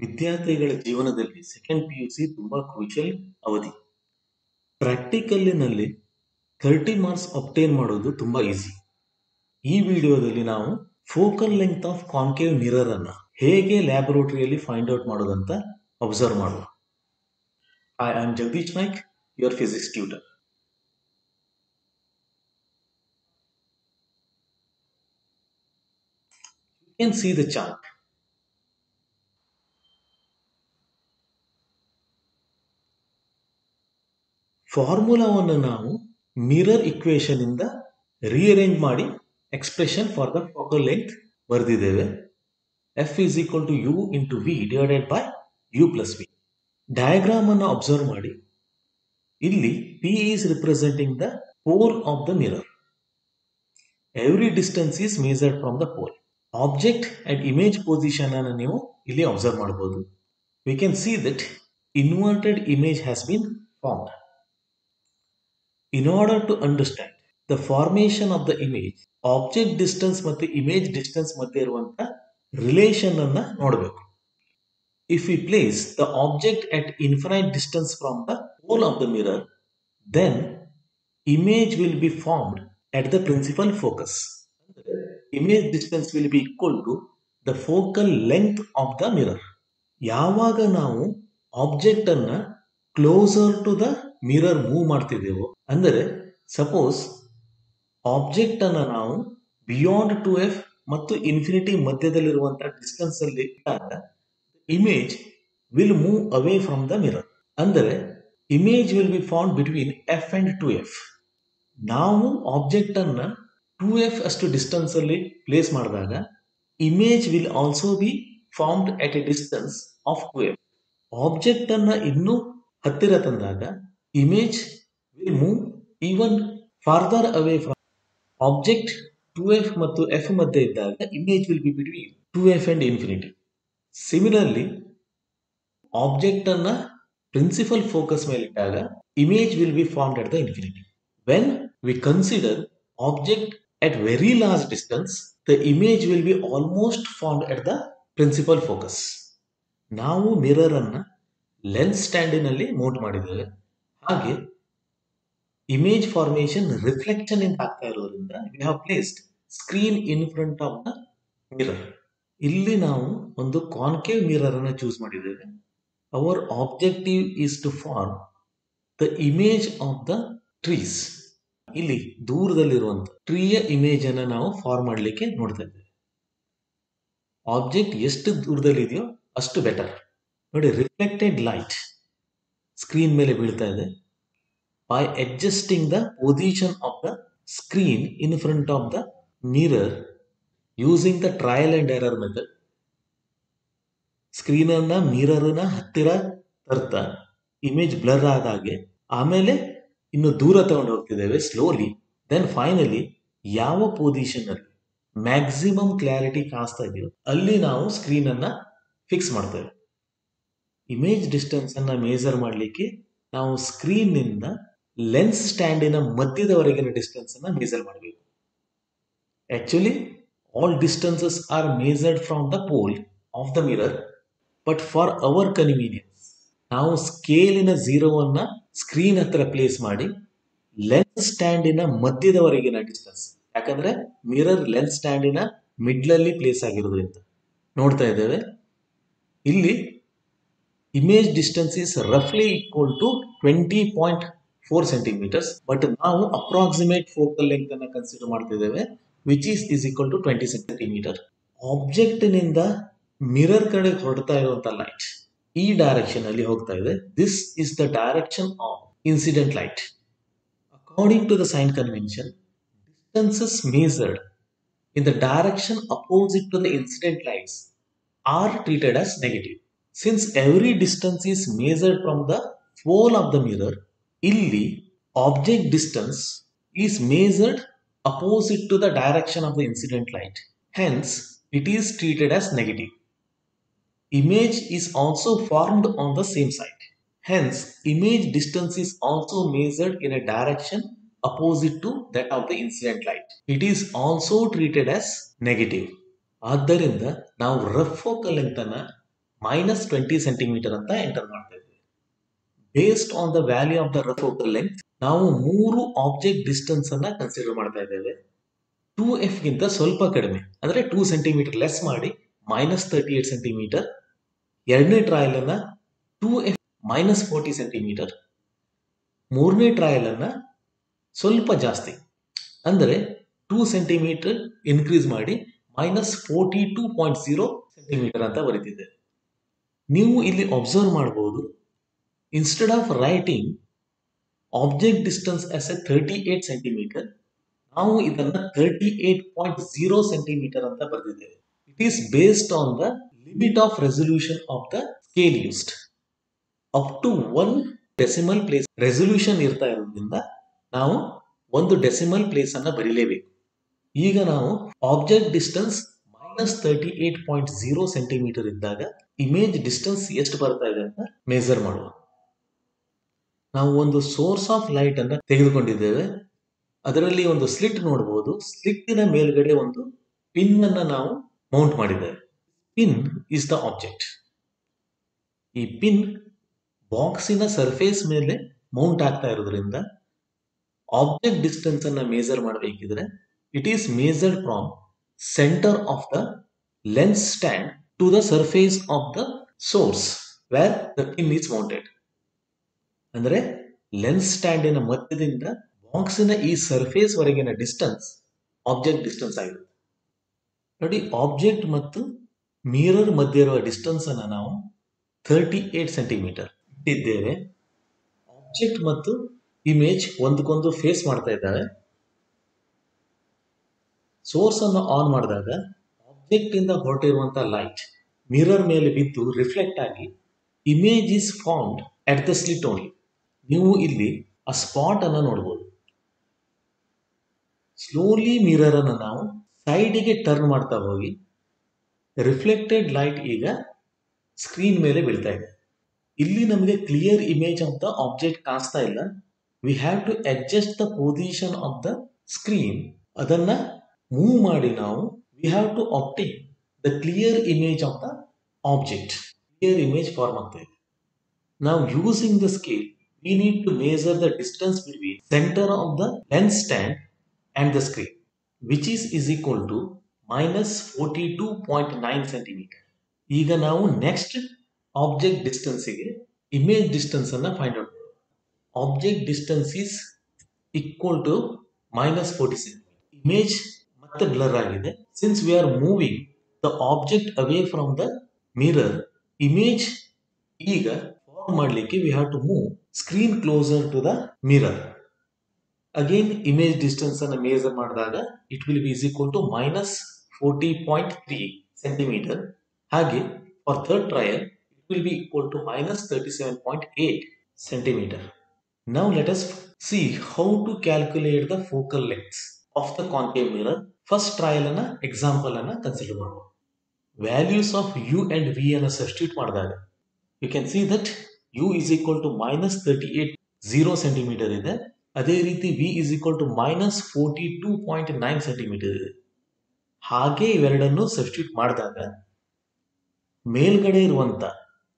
ವಿದ್ಯಾರ್ಥಿಗಳ ಜೀವನದಲ್ಲಿ second P U C ತುಂಬಾ ಕ್ರೂಷಿಯಲ್ ಅವಧಿ. ಪ್ರಾಕ್ಟಿಕಲ್ಲಿನಲ್ಲಿ ಥರ್ಟಿ ಮಾರ್ಕ್ಸ್ ಅಪ್ಟೇನ್ ಮಾಡೋದು ತುಂಬಾ ಈಸಿ ಈ ವಿಡಿಯೋದಲ್ಲಿ ನಾವು focal length of concave mirror ಅನ್ನ ಹೇಗೆ ಲ್ಯಾಬೊರೇಟರಿಯಲ್ಲಿ ಫೈಂಡ್ ಔಟ್ ಮಾಡೋದಂತ ಅಬ್ಸರ್ವ್ ಮಾಡುವ I am Jagadish Naik your physics tutor you can see the chart. ಫಾರ್ಮುಲಾವನ್ನು ನಾವು ಮಿರರ್ ಇಕ್ವೇಶನ್ ಇಂದ ರಿಅರೇಂಜ್ ಮಾಡಿ expression for the focal length ಬರೆದಿದ್ದೇವೆ. F is equal to U into V divided by U plus V diagram ಅನ್ನು observe ಮಾಡಿ. ಇಲ್ಲಿ P is representing the pole of the mirror every distance is measured from the pole object and image position ಅನ್ನು ನೀವು ಇಲ್ಲಿ observe ಮಾಡಬಹುದು. We can see that inverted image has been formed in order to understand the formation of the image object distance ಮತ್ತು image distance ಮಧ್ಯೆ ಇರುವಂತ relation ಅನ್ನ ನೋಡಬೇಕು if we place the object at infinite distance from the pole of the mirror then image will be formed at the principal focus. Image distance will be equal to the focal length of the mirror. ಯಾವಾಗ ನಾವು object ಅನ್ನ closer to the mirror move ಮಾಡ್ತಿದ್ದೇವೋ, ಅಂದರೆ suppose object ಅನ್ನ ನಾವು beyond two F ಮತ್ತು infinity ಮಧ್ಯದಲ್ಲಿರುವಂತಹ distance ಅಲ್ಲಿ ಇಟ್ಟಾಗ image will move away from the mirror ಅಂದರೆ image will be found between F and two F ನಾವು ಆಬ್ಜೆಕ್ಟ್ ಅನ್ನ ಟೂ ಎಫ್ ಅಷ್ಟು ಡಿಸ್ಟೆನ್ಸ್ ಅಲ್ಲಿ ಪ್ಲೇಸ್ ಮಾಡಿದಾಗ image will also be formed at a distance of two F object ಅನ್ನ ಇನ್ನೂ ಹತ್ತಿರ ತಂದಾಗ image will move even farther away from two F ಮತ್ತು ಎಫ್ ಮಧ್ಯೆ ಇದ್ದಾಗ image will be between two F and infinity similarly object ಅನ್ನ principal focus ಮೇಲೆ ಇಟ್ಟಾಗ image will be formed at the infinity when we consider object at very large distance, the image will be almost formed at the principal focus. ನಾವು mirror ಅನ್ನ lens ಸ್ಟ್ಯಾಂಡಿನಲ್ಲಿ mount ಮಾಡಿದ್ದೇವೆ. ಹಾಗೆ image formation reflection ಇಂದ ಆಗ್ತಾ ಇರೋದ್ರಿಂದ we have placed screen in front of the mirror ಇಲ್ಲಿ ನಾವು ಒಂದು ಕಾನ್ಕೇವ್ ಮಿರರ್ ಅನ್ನ ಚೂಸ್ ಮಾಡಿದ್ದೇವೆ. Our objective is to form the image of the trees ಇಲ್ಲಿ ದೂರದಲ್ಲಿರುವಂತ ಟ್ರೀಯ ಇಮೇಜ್ ಅನ್ನ ನಾವು ಫಾರ್ಮ್ ಮಾಡಲಿಕ್ಕೆ ನೋಡ್ತಾ ಇದ್ದೇವೆ. ಆಬ್ಜೆಕ್ಟ್ ಎಷ್ಟು ದೂರದಲ್ಲಿ ಇದೆಯೋ ಅಷ್ಟು ಬೆಟರ್ ನೋಡಿ ರಿಫ್ಲೆಕ್ಟೆಡ್ ಲೈಟ್ ಸ್ಕ್ರೀನ್ ಮೇಲೆ ಬೀಳ್ತಾ ಇದೆ. By adjusting the position of the screen in front of the mirror using the trial and error method screen ಅನ್ನ ಮಿರರ್ನ ಹತ್ತಿರ ತರ್ತಾ ಇಮೇಜ್ ಬ್ಲರ್ ಆದಾಗೆ ಆಮೇಲೆ ಇನ್ನು ದೂರ ತಗೊಂಡು ಹೋಗ್ತಿದ್ದೇವೆ ಸ್ಲೋಲಿ ದೆನ್ ಫೈನಲಿ ಯಾವ ಪೊಸಿಷನ್ ಅಲ್ಲಿ ಮ್ಯಾಕ್ಸಿಮಮ್ ಕ್ಲಾರಿಟಿ ಕಾಣಿಸ್ತಾ ಇದೆಯೋ ಅಲ್ಲಿ ನಾವು ಸ್ಕ್ರೀನ್ ಅನ್ನ ಫಿಕ್ಸ್ ಮಾಡ್ತೇವೆ. ಇಮೇಜ್ ಡಿಸ್ಟೆನ್ಸನ್ನು ಮೇಜರ್ ಮಾಡಲಿಕ್ಕೆ ನಾವು ಸ್ಕ್ರೀನ್ನಿಂದ ಲೆನ್ಸ್ ಸ್ಟ್ಯಾಂಡಿನ ಮಧ್ಯದವರೆಗಿನ ಡಿಸ್ಟೆನ್ಸ್ ಅನ್ನ ಮೇಜರ್ ಮಾಡಬೇಕು. Actually all distances are measured from the pole of the mirror but for our convenience ನಾವು ಸ್ಕೇಲಿನ ಝೀರೋವನ್ನು ಸ್ಕ್ರೀನ್ ಹತ್ರ ಪ್ಲೇಸ್ ಮಾಡಿ ಲೆನ್ಸ್ ಸ್ಟ್ಯಾಂಡಿನ ಮಧ್ಯದವರೆಗಿನ ಡಿಸ್ಟೆನ್ಸ್ ಯಾಕಂದ್ರೆ ಮಿರರ್ ಲೆನ್ಸ್ ಸ್ಟ್ಯಾಂಡಿನ ಮಿಡ್ಲಲ್ಲಿ ಪ್ಲೇಸ್ ಆಗಿರೋದ್ರಿಂದ. ನೋಡ್ತಾ ಇದ್ದೇವೆ. ಇಲ್ಲಿ is ರಫ್ಲಿ equal to twenty point four centimetres but ನಾವು ಅಪ್ರಾಕ್ಸಿಮೇಟ್ ಫೋಕಲ್ ಲೆಂತ್ ಅನ್ನ ಕನ್ಸಿಡರ್ ಮಾಡ್ತಿದ್ದೇವೆ which is is equal to twenty centimetre ಆಬ್ಜೆಕ್ಟ್ನಿಂದ mirror ಕಡೆ ಹೊರಡ್ತಾ ಇರುವಂತ ಲೈಟ್ ಈ ಡೈರೆಕ್ಷನ್ ಅಲ್ಲಿ ಹೋಗ್ತಾ ಇದೆ. This is the direction of incident light according to the sign convention distances measured in the direction opposite to the incident lights are treated as negative Since every distance is measured from the pole of the mirror ಇಲ್ಲಿ object distance is measured opposite to the direction of the incident light hence it is treated as negative image is also formed on the same side. Hence, image distance is also measured in a direction opposite to that of the incident light. It is also treated as negative. ಆದ್ದರಿಂದ ನಾವು rough focal length ಅನ್ನ minus twenty centimetre ಅಂತ enter ಮಾಡ್ತಾ ಇದ್ದೀವಿ based on the value of the focal length ನಾವು ಮೂರು object distance ಅನ್ನ consider ಮಾಡ್ತಾ ಇದ್ದೇವೆ. ಟೂ ಎಫ್ ಗಿಂತ ಸ್ವಲ್ಪ ಕಡಿಮೆ, ಅಂದ್ರೆ ಟೂ ಸೆಂಟಿಮೀಟರ್ ಲೆಸ್ ಮಾಡಿ ಮೈನಸ್ ತರ್ಟಿ ಏಟ್ ಸೆಂಟಿಮೀಟರ್ ಎರಡನೇ ಟ್ರಯಲ್ ಅನ್ನ two F minus forty centimetre ಮೂರನೇ ಟ್ರಯಲ್ ಅನ್ನ ಸ್ವಲ್ಪ ಜಾಸ್ತಿ, ಅಂದರೆ ಟೂ ಸೆಂಟಿಮೀಟರ್ ಇನ್ಕ್ರೀಸ್ ಮಾಡಿ minus forty two point zero centimetre ಅಂತ ಬರೀತಿದೆ ನೀವು ಇಲ್ಲಿ ಅಬ್ಸರ್ವ್ ಮಾಡಬಹುದು instead of writing object distance as a thirty eight centimetre ನಾವು ಇದನ್ನ thirty eight point zero centimetre ಅಂತ ಬರೆದಿದ್ದೇವೆ. It is based on the limit of resolution of the scale used up to one decimal place resolution ಇರ್ತಾ ಇರೋದ್ರಿಂದ ನಾವು ಒಂದು decimal place ಅನ್ನ ಬರೀಲೇಬೇಕು. ಈಗ ನಾವು object distance minus thirty eight point zero centimetre ಇದ್ದಾಗ ಇಮೇಜ್ ಡಿಸ್ಟೆನ್ಸ್ ಎಷ್ಟು ಬರ್ತಾ ಇದೆ ಅಂತ ಮೇಜರ್ ಮಾಡುವ. ನಾವು ಒಂದು ಸೋರ್ಸ್ ಆಫ್ ಲೈಟ್ ಅನ್ನ ತೆಗೆದುಕೊಂಡಿದ್ದೇವೆ. ಅದರಲ್ಲಿ ಒಂದು ಸ್ಲಿಟ್ ನೋಡಬಹುದು ಸ್ಲಿಟ್ಟಿನ ಮೇಲ್ಗಡೆ ಒಂದು ಪಿನ್ ಅನ್ನ ನಾವು ಮೌಂಟ್ ಮಾಡಿದ್ದೇವೆ. ಪಿನ್ ಇಸ್ ದ ಆಬ್ಜೆಕ್ಟ್ ಈ ಪಿನ್ ಬಾಕ್ಸಿನ ಸರ್ಫೇಸ್ ಮೇಲೆ ಮೌಂಟ್ ಆಗ್ತಾ ಇರೋದ್ರಿಂದ ಆಬ್ಜೆಕ್ಟ್ ಡಿಸ್ಟೆನ್ಸ್ ಅನ್ನ measure ಮಾಡಬೇಕಿದ್ರೆ it is measured from centre of the lens stand to the surface of the source where the pin is mounted ಅಂದರೆ lens ಸ್ಟ್ಯಾಂಡಿನ ಮಧ್ಯದಿಂದ ಬಾಕ್ಸಿನ ಈ ಸರ್ಫೇಸ್ ವರೆಗಿನ ಡಿಸ್ಟೆನ್ಸ್ ಆಬ್ಜೆಕ್ಟ್ ಡಿಸ್ಟೆನ್ಸ್ ಆಗಿರುತ್ತೆ. ನೋಡಿ ಆಬ್ಜೆಕ್ಟ್ ಮತ್ತು ಮಿರರ್ ಮಧ್ಯೆ ಇರುವ ಡಿಸ್ಟೆನ್ಸ್ ಅನ್ನ ನಾವು ಥರ್ಟಿ ಏಟ್ ಸೆಂಟಿಮೀಟರ್ ಇಟ್ಟಿದ್ದೇವೆ. ಆಬ್ಜೆಕ್ಟ್ ಮತ್ತು ಇಮೇಜ್ ಒಂದಕ್ಕೊಂದು ಫೇಸ್ ಮಾಡ್ತಾ ಇದ್ದಾವೆ. ಸೋರ್ಸ್ ಅನ್ನು ಆನ್ ಮಾಡಿದಾಗ ಆಬ್ಜೆಕ್ಟ್ ಇಂದ ಹೊರಟಿರುವಂತಹ ಲೈಟ್ ಮಿರರ್ ಮೇಲೆ ಬಿದ್ದು ರಿಫ್ಲೆಕ್ಟ್ ಆಗಿ image is formed at the slit only ನೀವು ಇಲ್ಲಿ ಆ ಸ್ಪಾಟ್ ಅನ್ನು ನೋಡಬಹುದು ಸ್ಲೋಲಿ ಮಿರರ್ ಅನ್ನು ನಾವು ಸೈಡಿಗೆ ಟರ್ನ್ ಮಾಡ್ತಾ ಹೋಗಿ ರಿಫ್ಲೆಕ್ಟೆಡ್ ಲೈಟ್ ಈಗ ಸ್ಕ್ರೀನ್ ಮೇಲೆ ಬೀಳ್ತಾ ಇದೆ. ಇಲ್ಲಿ ನಮಗೆ clear image of the object ಕಾಣಿಸ್ತಾ ಇಲ್ಲ. We have to adjust the position of the screen ಅದನ್ನ ಮೂವ್ ಮಾಡಿ ನಾವು we have to obtain the clear image of the object clear image form ಆಗ್ತಾ ಇದೆ. ನಾವು using the scale we need to measure the distance between centre of the center stand the the screen which is screen, which is is equal to minus 42.9 centimeter. ಈಗ ನಾವು next object ಡಿಸ್ಟೆನ್ಸಿಗೆ image distance ಅನ್ನ find out object distance is equal to minus forty centimetre image ಮತ್ತೆ blur ಆಗಿದೆ. Since we are moving the object away from the mirror image ಈಗ form ಮಾಡಲಿಕ್ಕೆ we have to move screen closer to the mirror again image distance ಅನ್ನು measure ಮಾಡಿದಾಗ it will be is equal to minus forty point three centimetre ಹಾಗೆ for third trial it will be equal to minus thirty seven point eight centimetre now let us see how to calculate the focal length of the concave mirror first trial ಅನ್ನ example ಅನ್ನ consider ಮಾಡುವ. Values of u and v ಅನ್ನ substitute ಮಾಡಿದಾಗ you can see that u is equal to minus thirty eight zero centimetre ಇದೆ. ಅದೇ ರೀತಿ v is equal to minus forty two point nine centimetre ಇದೆ. ಹಾಗೆ ಇವೆರಡನ್ನು ಸಬ್ಸ್ಟಿಟ್ಯೂಟ್ ಮಾಡಿದಾಗ, ಮೇಲ್ಗಡೆ ಇರುವಂತ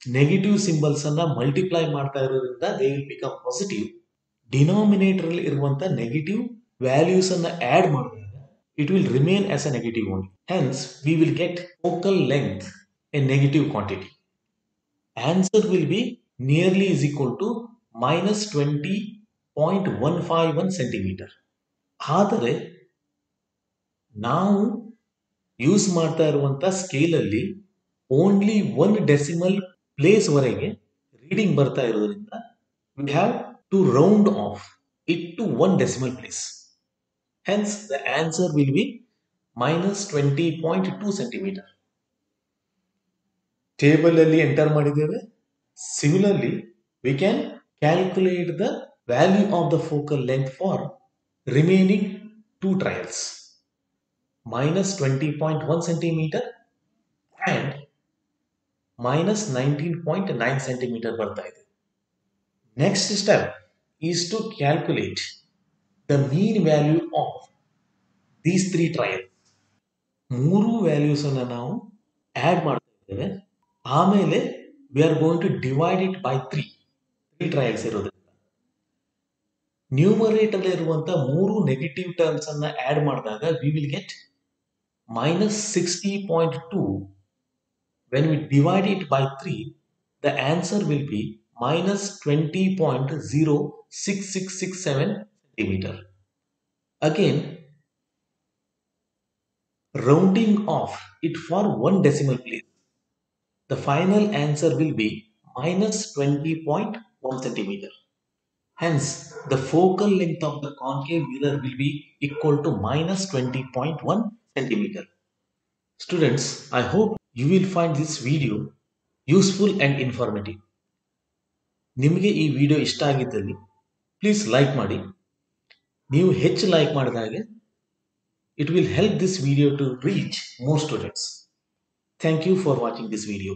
ನೆಗೆಟಿವ್ ಸಿಂಬಲ್ಸ್ ಅನ್ನ ಮಲ್ಟಿಪ್ಲೈ ಮಾಡ್ತಾ ಇರೋದ್ರಿಂದ they will become positive denominator ಅಲ್ಲಿ ಇರುವಂತ ನೆಗೆಟಿವ್ ವ್ಯಾಲ್ಯೂಸ್ ಅನ್ನ ಆಡ್ ಮಾಡಿದಾಗ ಅ negative only hence we will get focal length a negative quantity answer will be nearly is equal to minus twenty point one five one centimetre ಆದರೆ ನಾವು use ಮಾಡ್ತಾ ಇರುವಂಥ ಸ್ಕೇಲಲ್ಲಿ only one decimal ಪ್ಲೇಸ್ವರೆಗೆ reading ಬರ್ತಾ ಇರೋದ್ರಿಂದ we have to round off it to one decimal place hence the answer will be minus twenty point two centimetre table ಅಲ್ಲಿ enter ಮಾಡಿದ್ದೇವೆ. Similarly we can calculate the value of the focal length for remaining two trials minus twenty point one centimetre and minus nineteen point nine centimetre ಬರ್ತಾ ಇದೆ. Next step is to calculate the mean value of these three trial ಮೂರು values ಅನ್ನ ನಾವು add ಮಾಡ್ತಾ ಇದ್ದೇವೆ. ಆಮೇಲೆ we are going to divide it by three three trials ಇರೋದ್ರಿಂದ. Numerator ಇರುವಂತ ಮೂರು ನೆಗೆಟಿವ್ ಟರ್ಮ್ಸ್ ಅನ್ನ ಆಡ್ ಮಾಡಿದಾಗ we will get minus sixty point two when we divide it by three the answer will be minus twenty point zero six six six seven Centimetre again rounding off it for one decimal place. The final answer will be minus 20.1 centimeter. Hence, the focal length of the concave mirror will be equal to minus 20.1 centimeter. Students, I hope you will find this video useful and informative. ನಿಮಗೆ ಈ video ಇಷ್ಟ ಆಗಿದ್ದಲ್ಲಿ please like ಮಾಡಿ ನೀವು ಹೆಚ್ಚು like ಮಾಡಿದಾಗೆ it will help this video to reach more students. Thank you for watching this video.